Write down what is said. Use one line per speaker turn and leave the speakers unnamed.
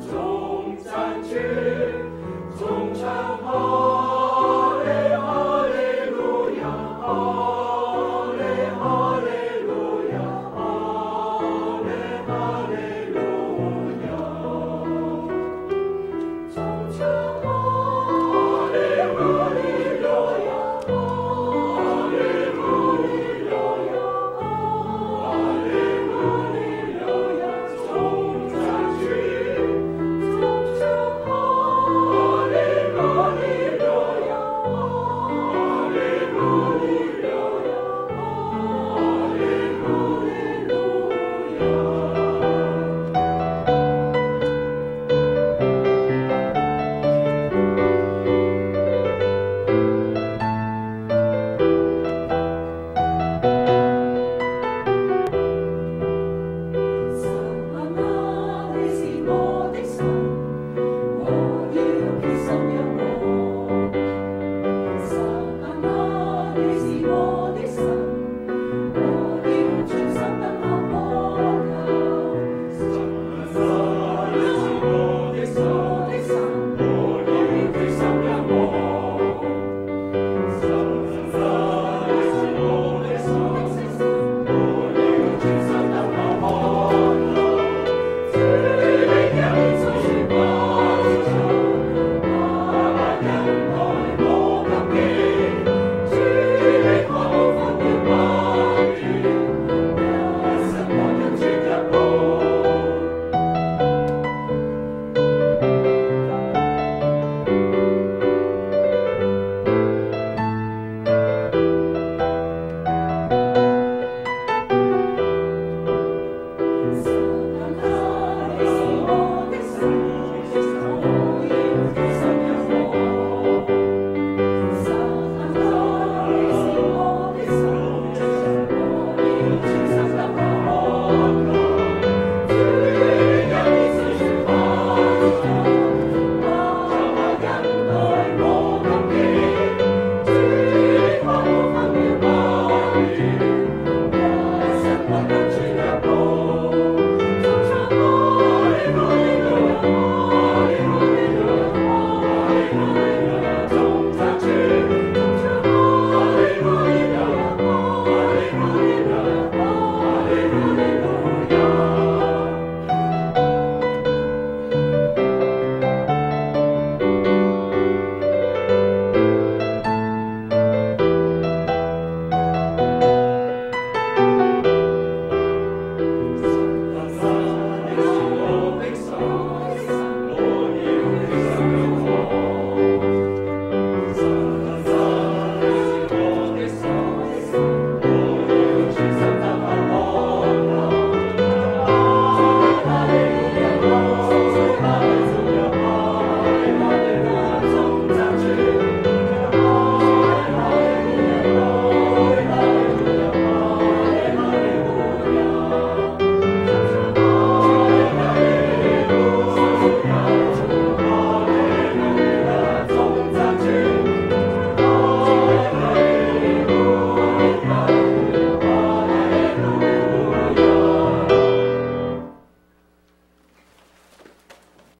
中赞绝。